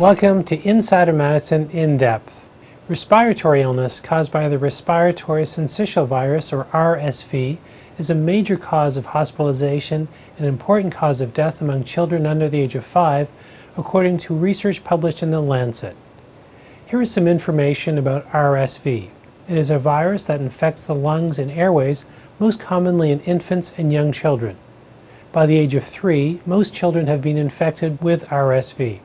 Welcome to Insider Medicine In Depth. Respiratory illness caused by the respiratory syncytial virus, or RSV, is a major cause of hospitalization and an important cause of death among children under the age of 5, according to research published in The Lancet. Here is some information about RSV. It is a virus that infects the lungs and airways, most commonly in infants and young children. By the age of 3, most children have been infected with RSV.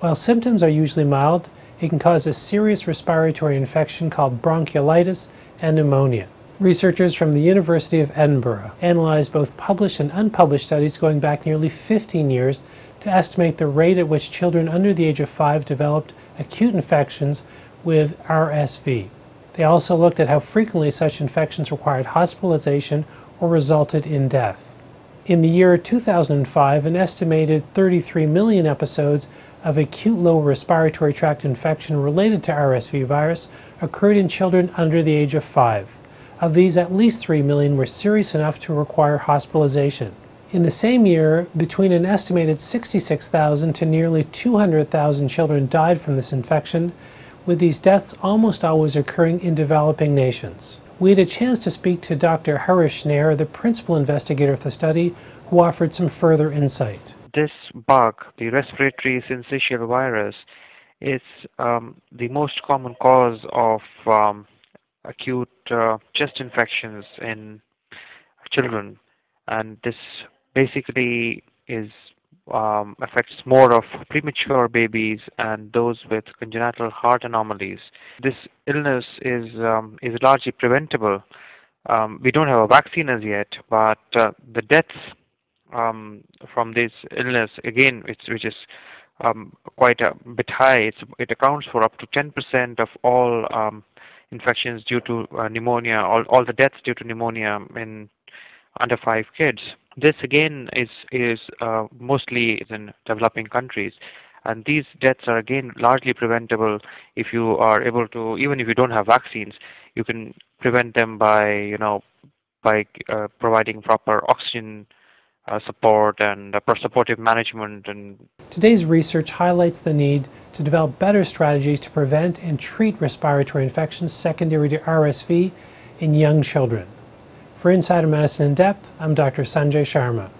While symptoms are usually mild, it can cause a serious respiratory infection called bronchiolitis and pneumonia. Researchers from the University of Edinburgh analyzed both published and unpublished studies going back nearly 15 years to estimate the rate at which children under the age of 5 developed acute infections with RSV. They also looked at how frequently such infections required hospitalization or resulted in death. In the year 2005, an estimated 33 million episodes of acute lower respiratory tract infection related to RSV virus occurred in children under the age of 5. Of these, at least 3 million were serious enough to require hospitalization. In the same year, between an estimated 66,000 to nearly 200,000 children died from this infection, with these deaths almost always occurring in developing nations we had a chance to speak to Dr. Harish Nair, the principal investigator of the study, who offered some further insight. This bug, the respiratory syncytial virus, is um, the most common cause of um, acute uh, chest infections in children, and this basically is um, affects more of premature babies and those with congenital heart anomalies. This illness is um, is largely preventable. Um, we don't have a vaccine as yet, but uh, the deaths um, from this illness, again, it's, which is um, quite a bit high. It's, it accounts for up to 10% of all um, infections due to uh, pneumonia, all, all the deaths due to pneumonia in under five kids. This again is is uh, mostly in developing countries, and these deaths are again largely preventable if you are able to even if you don't have vaccines, you can prevent them by you know by uh, providing proper oxygen uh, support and uh, supportive management and today's research highlights the need to develop better strategies to prevent and treat respiratory infections secondary to RSV in young children. For Insider Medicine in Depth, I'm Dr. Sanjay Sharma.